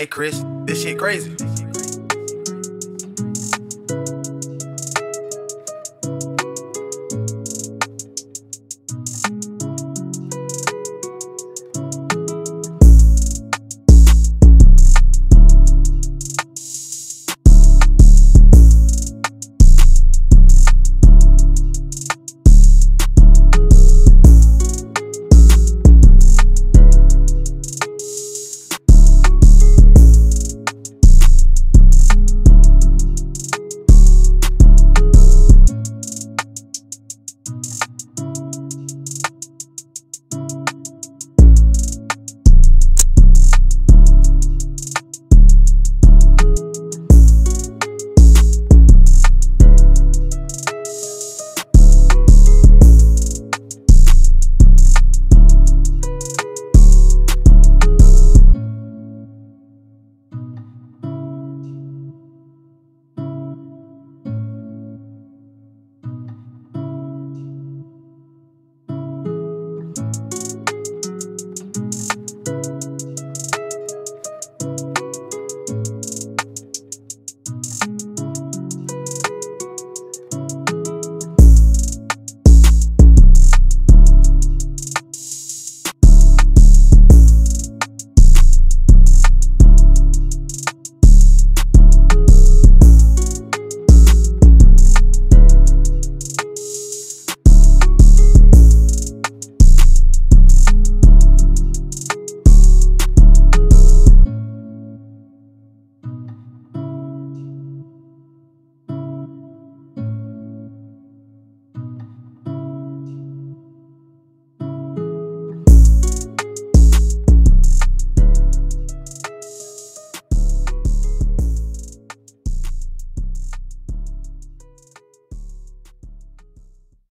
Hey Chris, this shit crazy.